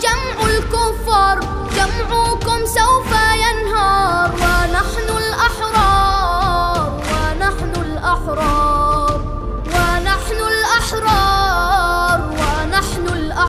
جمع الكفار جمعكم سوف ينهار ونحن الأحرار ونحن الأحرار.